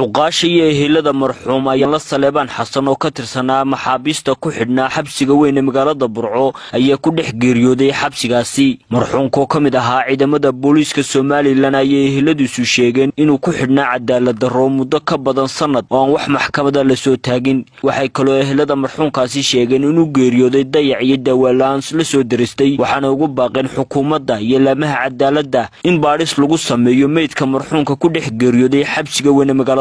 cuqaasha iyo ehelada marxuum ayaa la saleebaan xasan oo ka tirsanaa maxaabiista ku xidhnaa xabsiga weyn ee magaalada burco ayaa ku dhex geeriyooday xabsigaasi. Marxuumkaoo ka mid ahaa ciidamada booliiska somalilan ayay eheladiisu sheegeen inuu ku xidhnaa cadaalad darro muddo ka badan sannad oo aan wax maxkamada la soo taagin. Waxay kaloo ehelada marxuumkaasi sheegeen inuu geeriyooday dayac iyo daawala-aan la soo deristay waxaana ugu baaqeen xukuumadda iyo laamaha cadaaladda in baadhis lagu sameeyo meydka marxuumka ku dhex geeriyooday xabsiga weyn magaalada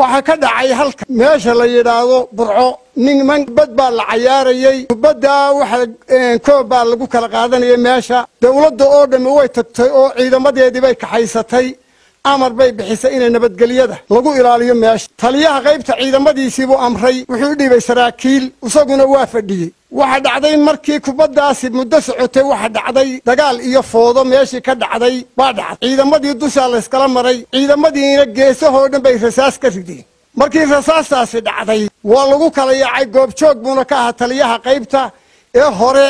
waxaa ka dhacay halka meesha la yidhaahdo burco niman bad baa la cayaarayey kubaddaa waxa koob baa lagu kala qaadanayay meesha. Dowladda oo dhammi way tagtay oo ciidamadeedii bay kaxaysatay. Amar bay bixisay inay nabadgelyada lagu ilaaliyo meesha. Taliyaha qaybta ciidamadiisiibuu amray wuxuu u dhiibay saraakiil isaguna waa fadhiyey waxa dhacday markii kubaddaasi muddo socotay waxa dhacday dagaal iyo foodo meeshii ka dhacday baa dhacday. Ciidamadii dushaa layskala maray ciidamadiina geesahoo dhan bay rasaas ka rideen. Markii rasaastaasi dhacday waa lagu kala yaacay goobjoog buuna ka ahaa taliyaha qaybta ee hore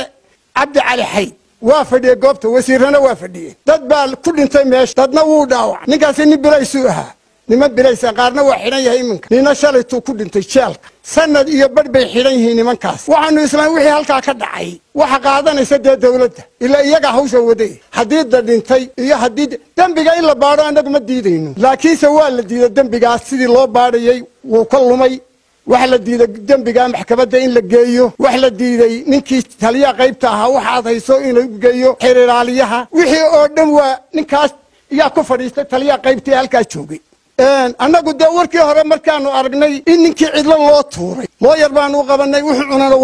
cabdi cali xayd. Waa fadhiyey goobta wasiirana waa fadhiyey dad baa ku dhintay meesha dadna wuu dhaawacay ninkaasi nin bilaysuu ahaa niman bilaysa qaarna waa xidhan yahay iminka. Nina shalaytuu ku dhintay jeelka sanad iyo badh bay xidhan yihiin nimankaas. Waxaanu islaam wixii halkaa ka dhacay waxa qaadanaysa dee dawladda. Ilaa iyagaa hawsha waday haddii da dhintay iyo haddii dembiga in la baadho annagu ma diidayno. Laakiinse waa la diiday dembigaas sidii loo baadhayey wuu ka lumay. Waxa la diiday dembiga maxkamadda in la geeyo. Wax la diiday ninkii taliyaha qaybta ahaa waxaad hayso in la geeyo. Xiriiraaliyaha wixii oo dhan waa ninkaas yaa ku fadhiistay taliyaha qaybta ee halkaa joogay annagu dee warkii hore markaanu aragnay in ninkii cidlo loo tuuray looyar baanu qabanay wuxuu cunana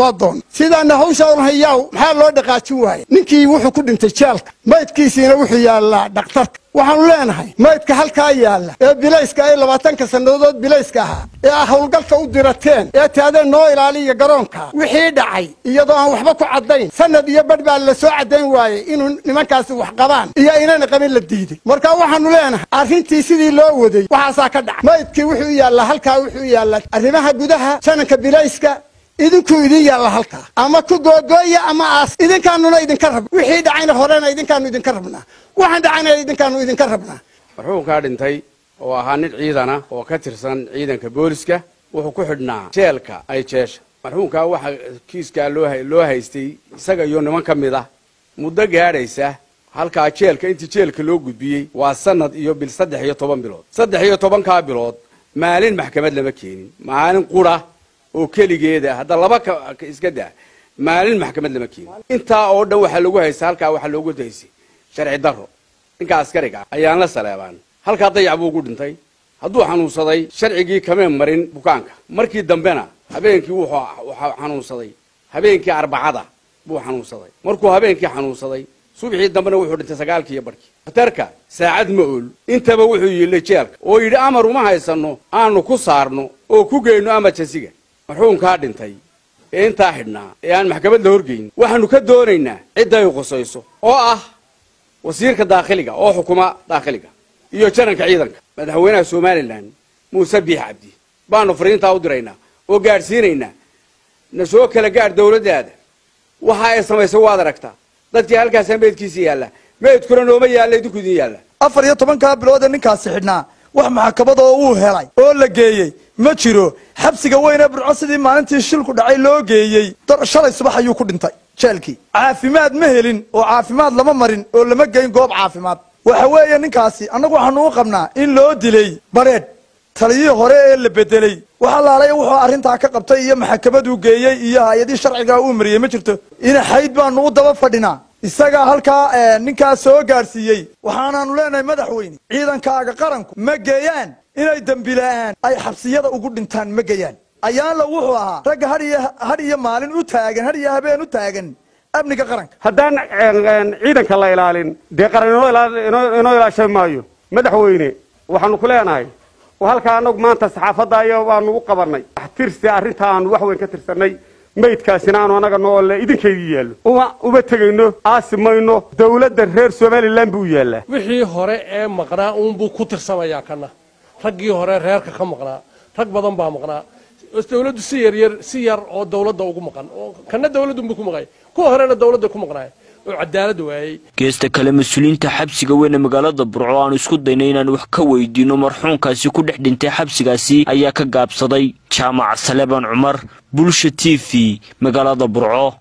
waa doona sidaana hawsha hayaw maxaa loo dhaqaajin waayey ninkii wuxuu ku dhintay jeelka maydkiisiina wuxuu yaallaa dhakhtarka. Waxaanu leenahay maydka halkaa yaalla ee bilayska ee labaatanka sannadood bilayska ahaa ee a howlgalka u dirateen ee taadeen noo ilaaliya garoonka. Wixii dhacay iyadoo aan waxba ku caddayn. Sanad iyo badh baa la soo caddayn waayey inuu nimankaasi wax qabaan iyo inana qabin la diiday marka waxaanu leenahay arrintii sidii loo waday waxaasaa ka dhacay maydkii wuxuu yaallaa halkaa wuxuu yaallaa. Arrimaha gudaha sananka bilayska idinkuu idin yaalla halkaa ama ku googooya ama aas idinkaanuna idinka rab wixii dhacayna horena idinkaanu idinka rabnaa. Waxaan dhacayna idinkaanu idinka rabnaa. Marxuumkaa dhintay oo ahaa nin ciidana oo ka tirsan ciidanka booliska wuxuu ku xidhnaa jeelka ay jeesha. Marxuumkaa waxaa kiiskaa loo haystay isaga iyo niman ka mid ah muddo gaadhaysa halkaa jeelka intii jeelka loo gudbiyey waa sanad iyo bil saddex iyo toban bilood. Saddex iyo tobankaa bilood maalin maxkamad lama keenin. Maalin qura oo keligeeda hadda laba iska daa. Maalin maxkamad lama keenin. Intaa oo dhan waxaa lagu haysta halkaa waxaa loogu haystay sharci daro ninka askariga ayaan la saleebaan. Halkaa dayac buu ugu dhintay hadduu xanuunsaday sharcigii kamee marin bukaanka. Markii dambena habeenkii wuxuu xanuunsaday. Habeenkii arbacada buu xanuunsaday. Markuu habeenkii xanuunsaday subxii dambena wuxuu dhintay sagaalkii iyo barhkii daktarka saacad ma ool. Intaba wuxuu yiilay jeelka oo yidhi amar uma haysanno aanu ku saarno oo ku geyno amarjansiga marxuumkaa dhintay ee intaa xidhnaa ee aan maxkamad la horgeyn waxaanu ka doonaynaa cidday qusayso oo ah wasiirka daakhiliga oo xukuma daakhiliga iyo jananka ciidanka. Madaxweynaha somalilan muuse biix cabdi baanu fariintaa u diraynaa oo gaadhsiinaynaa na soo kala gaadh dawladdaada waxa ay samaysay waad aragtaa dadkii halkaasaa meydkiisa yaalla. Meydkuna nooma yaalla idinku idin yaalla. Afar iyo tobankaa bilood ee ninkaasi xidhnaa wax maxkamad oo uu helay oo la geeyey. Ma jiro. Xabsiga weyn ee burco sidii maalintii shilku dhacay loo geeyey. Shalay subax ayuu ku dhintay jeelkii. Caafimaad ma helin oo caafimaad lama marin oo lama geyn goob caafimaad. Waxa weeye ninkaasi annagu waxaanu u qabnaa in loo dilay bareedh taliyihii hore ee la bedelay. Waxa laalay wuxuu arrintaa ka qabtay iyo maxkamaduu geeyey iyo hay'adii sharcigaa uu mariyey. Ma jirto ina xayd baanu u daba fadhinaa. Isagaa halkaa ninkaa soo gaadhsiiyey waxaanaanu leenahay madaxweyne ciidankaaga qaranku ma geeyaan. Inay dembila'aan ay xabsiyada ugu dhintaan ma geeyaan. Ayaanla wuxuu ahaa ragga hadh iyo maalin u taagan had iyo habeen u taagan amniga qaranka. Haddaan ciidanka la ilaalin dee qaran inoo ilaashan maayo. Madaxweyne waxaanu ku leenahay halkaa anagu maanta saxaafadda aya baanu u qabanay tirsi arrinta aanu wax weyn ka tirsanay maydkaasina aanu anaga noolle idinkaydii yaallo. Uma uma tegayno aasi mayno dawladda reer somalilan buu yaallaa. Wixii hore ee maqnaa uunbuu ku tirsamayaa kana raggii hore reerka ka maqnaa rag badan baa maqnaa. Dawladdu si yaryar si yar oo dawladda ugu maqan. Oo kana dawladunbuu ku maqay kuwa horena dawladda ku maqnaay oo cadaalad waayey. Geesta kale mas'uuliyiinta xabsiga weyn ee magaalada burco aanu isku daynay inaan wax ka weydiino marxuunkaasi ku dhex dhintay xabsigaasi ayaa ka gaabsaday jaamac saleebaan cumar bulsha t v magaalada burco